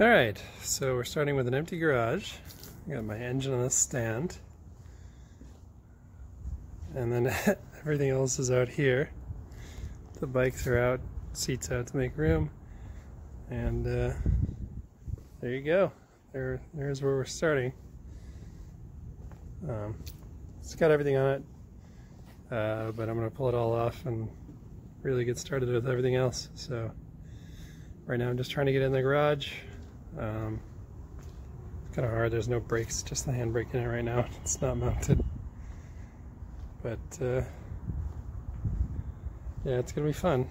All right, so we're starting with an empty garage. I got my engine on this stand. And then everything else is out here. The bikes are out, seats out to make room. And uh, there you go. There, there's where we're starting. Um, it's got everything on it, uh, but I'm going to pull it all off and really get started with everything else. So right now I'm just trying to get in the garage, um, it's kind of hard. There's no brakes, just the handbrake in it right now. It's not mounted. But uh, yeah, it's gonna be fun.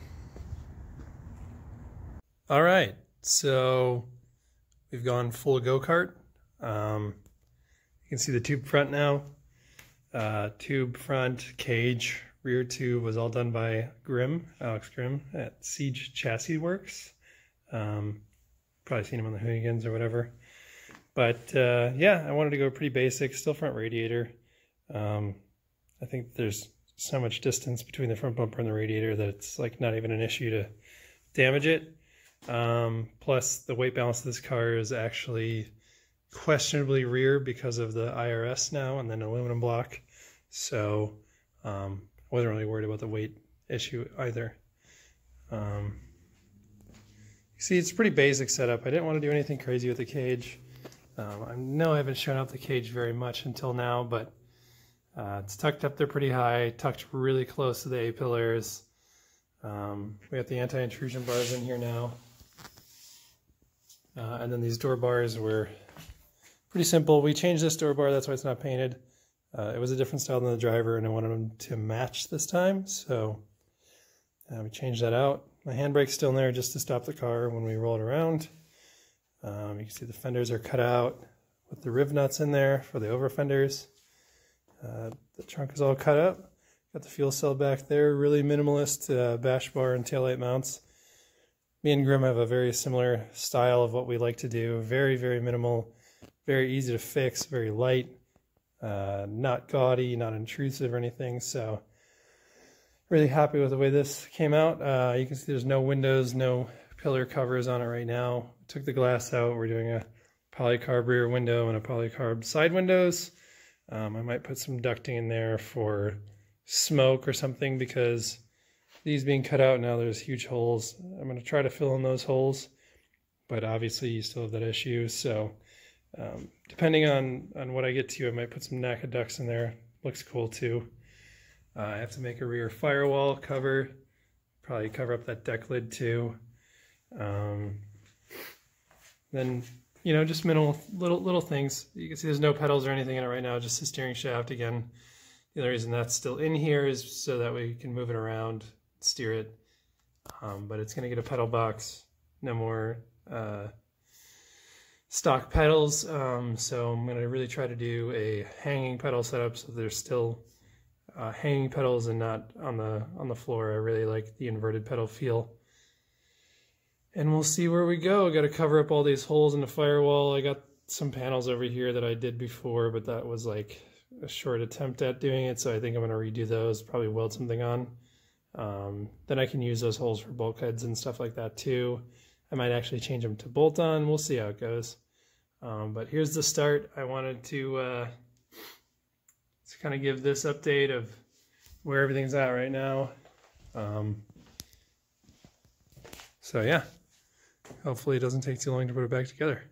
All right, so we've gone full go kart. Um, you can see the tube front now. Uh, tube front, cage, rear tube was all done by Grimm, Alex Grimm at Siege Chassis Works. Um, probably seen him on the Hoonigans or whatever. But uh, yeah, I wanted to go pretty basic, still front radiator. Um, I think there's so much distance between the front bumper and the radiator that it's like not even an issue to damage it. Um, plus, the weight balance of this car is actually questionably rear because of the IRS now and then aluminum block. So um, I wasn't really worried about the weight issue either. Um, See, it's pretty basic setup. I didn't want to do anything crazy with the cage. Um, I know I haven't shown off the cage very much until now, but uh, it's tucked up there pretty high, tucked really close to the A-pillars. Um, we got the anti-intrusion bars in here now. Uh, and then these door bars were pretty simple. We changed this door bar, that's why it's not painted. Uh, it was a different style than the driver, and I wanted them to match this time, so uh, we changed that out. My handbrake's still in there just to stop the car when we roll it around. Um, you can see the fenders are cut out with the riv nuts in there for the over fenders. Uh, the trunk is all cut up. Got the fuel cell back there. Really minimalist uh, bash bar and taillight mounts. Me and Grimm have a very similar style of what we like to do. Very, very minimal, very easy to fix, very light, uh, not gaudy, not intrusive or anything. So really happy with the way this came out. Uh, you can see there's no windows, no pillar covers on it right now. Took the glass out. We're doing a polycarb rear window and a polycarb side windows. Um, I might put some ducting in there for smoke or something because these being cut out now there's huge holes. I'm going to try to fill in those holes, but obviously you still have that issue. So um, depending on, on what I get to, I might put some NACA ducts in there. Looks cool too. Uh, I have to make a rear firewall cover, probably cover up that deck lid too. Um, then, you know, just minimal little little things. You can see there's no pedals or anything in it right now, just the steering shaft again. The only reason that's still in here is so that we can move it around, steer it. Um, but it's going to get a pedal box, no more uh, stock pedals. Um, so I'm going to really try to do a hanging pedal setup so there's still uh, hanging pedals and not on the on the floor. I really like the inverted pedal feel. And we'll see where we go. Got to cover up all these holes in the firewall. I got some panels over here that I did before, but that was like a short attempt at doing it. So I think I'm going to redo those, probably weld something on. Um, then I can use those holes for bulkheads and stuff like that too. I might actually change them to bolt on. We'll see how it goes. Um, but here's the start. I wanted to uh, to kind of give this update of where everything's at right now. Um, so yeah, hopefully it doesn't take too long to put it back together.